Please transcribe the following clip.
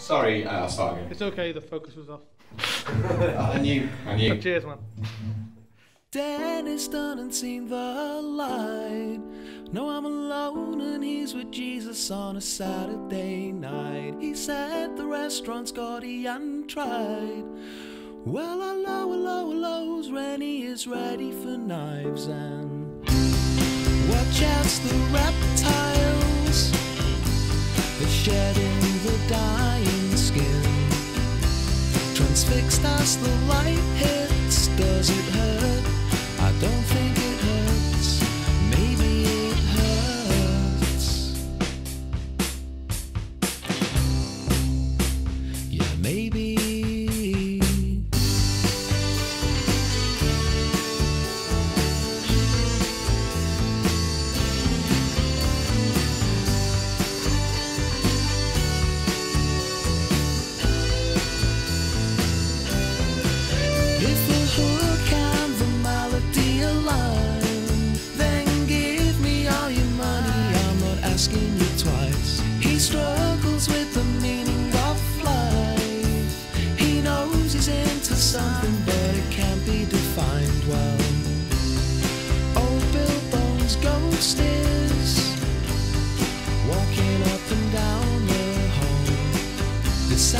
Sorry, uh, I'll start again. It's okay, the focus was off. I knew, I knew. Cheers, man. Dennis done and seen the light. No, I'm alone and he's with Jesus on a Saturday night. He said the restaurant's got he hadn't tried. Well, hello, hello, hello's Rennie is ready for knives and watch out the reptiles. They're shedding Transfixed as the light hits, does it hurt? I don't think it hurts. Maybe it hurts. Yeah, maybe. Ghost walking up and down the hall. This